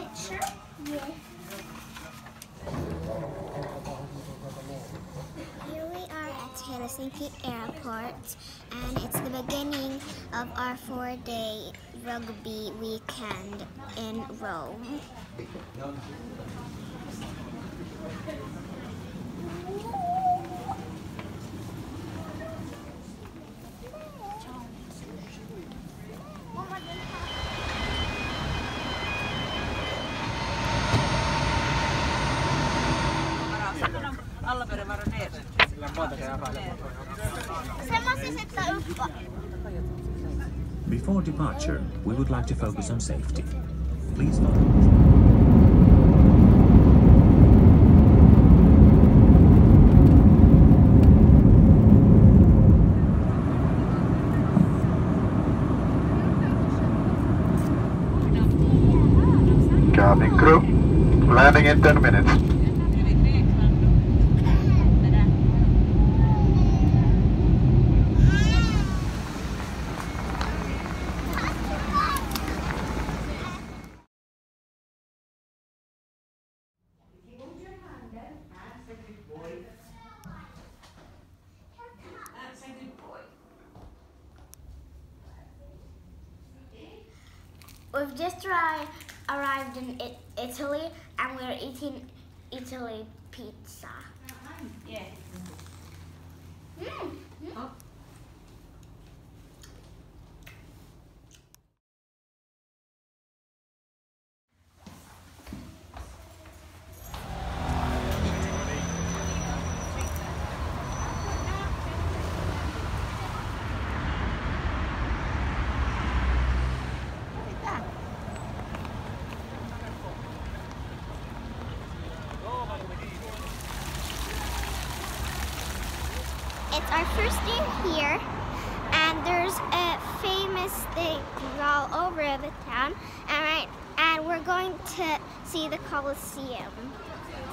picture? Yeah. Here we are at Helsinki Airport, and it's the beginning of our four-day rugby weekend in Rome. Before departure, we would like to focus on safety. Please follow. Cabin crew, landing in 10 minutes. We've just arrived, arrived in Italy, and we're eating Italy pizza. Yeah. Mm. Our first day here, and there's a famous thing all over the town, and right, and we're going to see the Colosseum.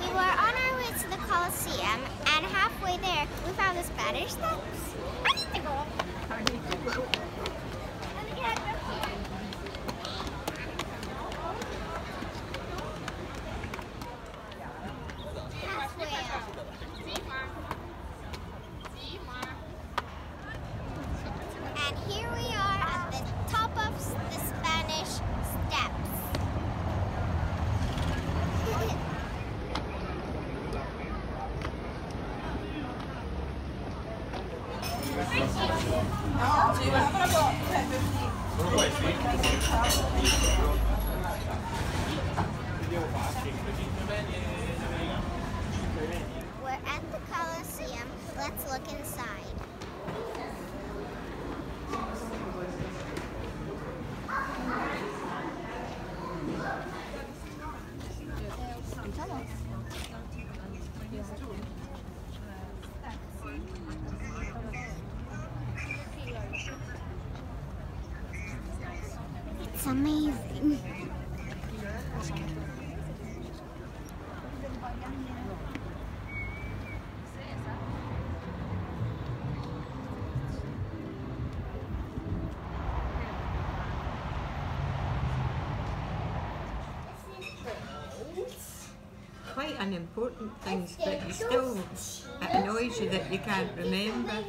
We were on our way to the Colosseum, and halfway there, we found the Spanish steps. I need to go. Halfway up. And here we are at the top of s- the Spanish steps. We're at the Colosseum. Let's look inside. It's amazing. quite unimportant things, but you still, it annoys you that you can't remember.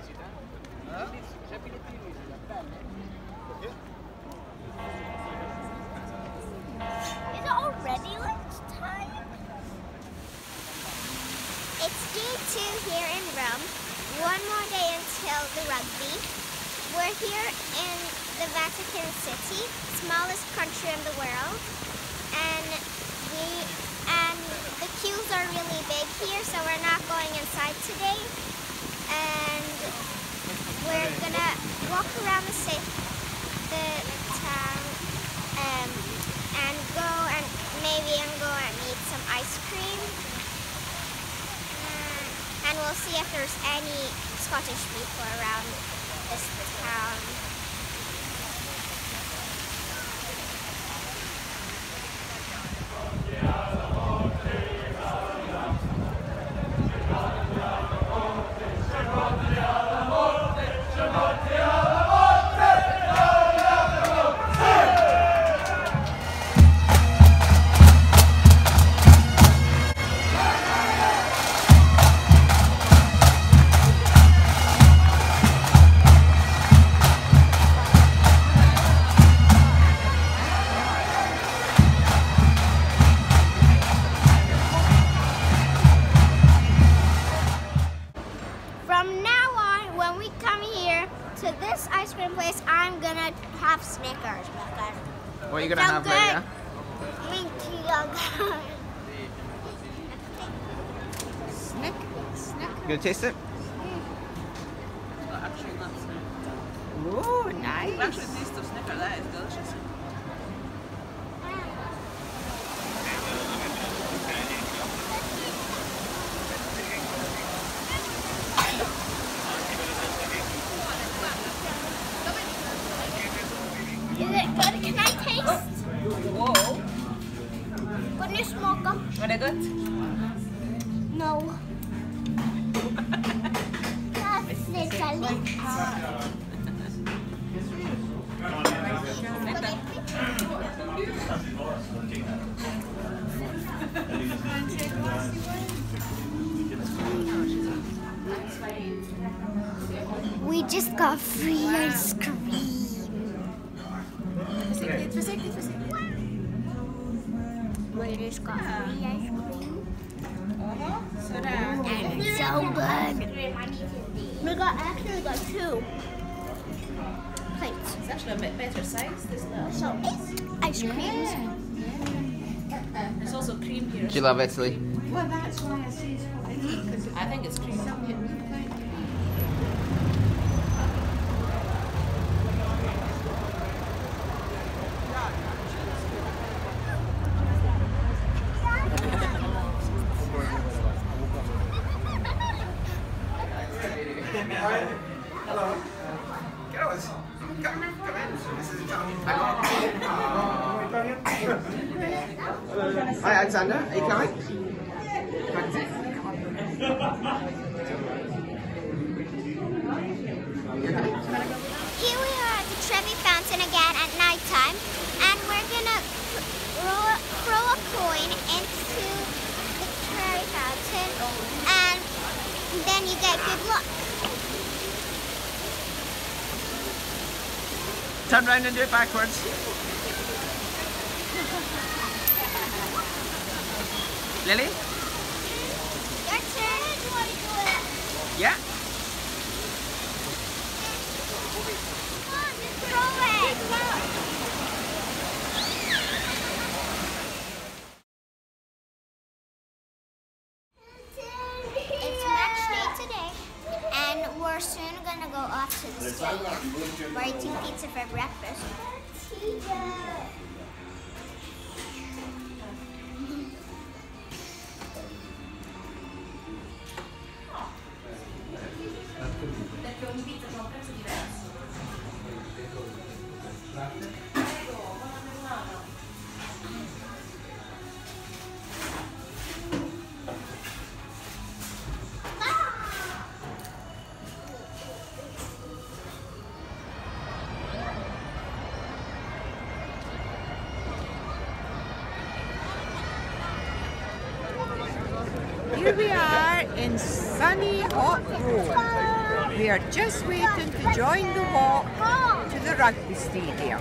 Is it already lunchtime? It's day two here in Rome. One more day until the rugby. We're here in the Vatican City, smallest country in the world, and we and the queues are really big here, so we're not going inside today. And we're gonna walk around the city, the town, um, and go and maybe and go and eat some ice cream. Uh, and we'll see if there's any Scottish people around this town. Gonna taste it? Well, actually, not Snickers. Oh, nice. We just got free ice cream. We just got free ice cream. And it's so good. We got actually got two plates. It's actually a bit better size, this little. So it's ice creams. There's also cream here. Do you love Italy? Well, that's why I say it's for because I think it's cream. Hi, Alexander. Are you coming? Here we are at the Trevi Fountain again at nighttime, and we're gonna throw, throw a coin into the Trevi Fountain, and then you get good luck. Turn around and do it backwards. Lily? Your turn. Yeah. Come on, just throw it. It's match day today, and we're soon gonna go off to the stadium. We're eating pizza for breakfast. Here we are in sunny Hot Road. We are just waiting to join the walk to the rugby stadium.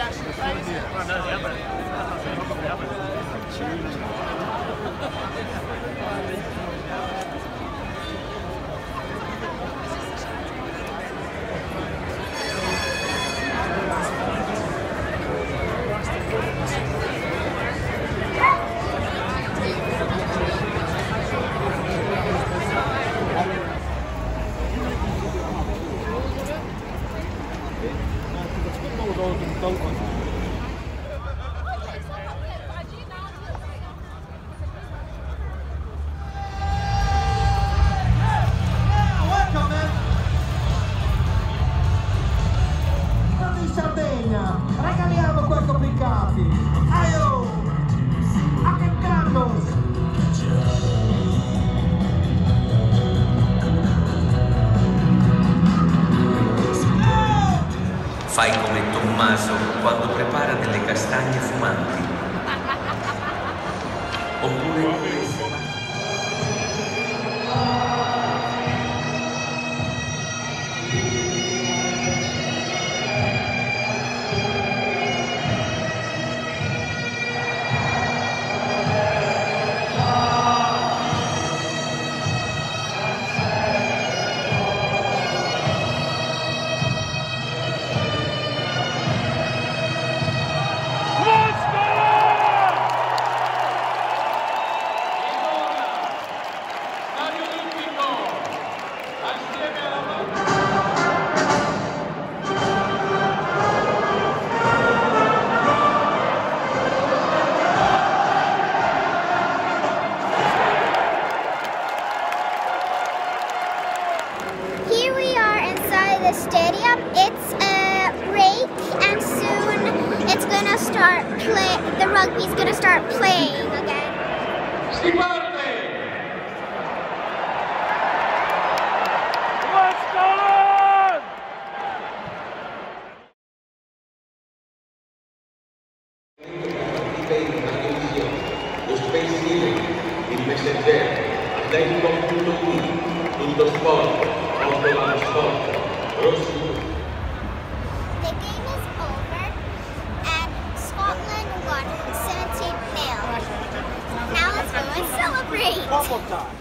Tornando in Sardegna, regaliamo questo Piccapi. Aio! A che Carlos! Fai come Tommaso quando prepara delle castagne fumanti. Oppure Space Healing, il Messaggero, Atletico.it, Tutto Sport, Otto Sport, Rossi The game is over, and Scotland won 17 0 Now let's go and celebrate. One more time.